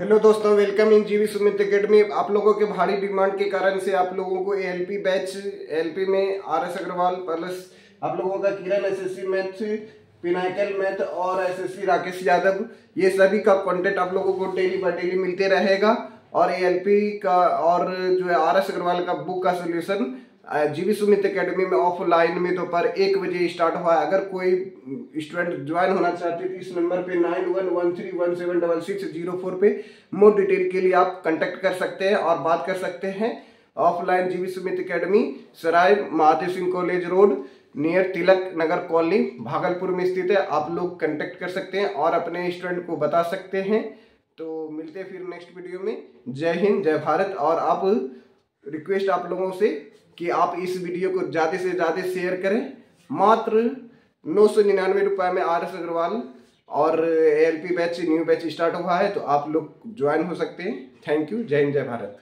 Hello दोस्तों welcome in GV Sumit academy आप लोगों के भारी डिमांड के कारण से आप लोगों को एलपी बैच एलपी में आर एस अग्रवाल प्लस आप लोगों का Kiran SSC math pinnacle math और एसएससी राकेश यादव ये सभी का कंटेंट आप लोगों को डेली बाय डेली मिलते रहेगा। और एलपी का और जो है आर एस अग्रवाल का बुक का सोल्यूशन जीवी सुमित अकेडमी में ऑफलाइन में दोपहर एक बजे स्टार्ट हुआ है। अगर कोई स्टूडेंट ज्वाइन होना चाहते तो इस नंबर पे nine one one three one seven double six zero four पे मोर डिटेल के लिए आप कांटेक्ट कर सकते हैं और बात कर सकते हैं। Offline GV Sumit academy, Sarai Mahadev Singh college road, near Tilak Nagar colony, Bhagalpur में स्थित है। आप लोग कंटेक्ट कर सकते हैं और अपने स्टूडेंट को बता सकते हैं। तो मिलते हैं फिर नेक्स्ट वीडियो में। जय हिंद, जय भारत और आप रिक्वेस्ट आप लोगों से कि आप इस वीडियो को ज़्यादा से ज़्यादा शेयर करें। मात्र नौ सौ निन्यानवे रुपये में आर एस अग्रवाल और L P batch new batch start हुआ है तो आप लोग ज्वाइन हो सकते हैं। थैंक यू जय हिंद, जय भारत।